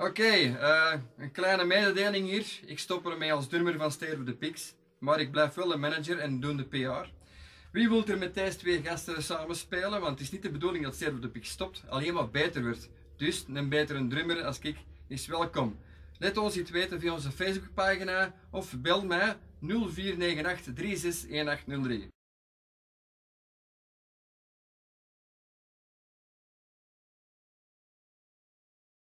Oké, eh, een kleine mededeling hier. Ik stop ermee als drummer van Stereo de Pix. Maar ik blijf wel de manager en doe de PR. Wie wil er met deze twee gasten samen spelen? Want het is niet de bedoeling dat Stereo de Pix stopt, alleen maar beter wordt. Dus een betere drummer als ik is welkom. Let ons iets weten via onze Facebookpagina of bel mij 0498 361803.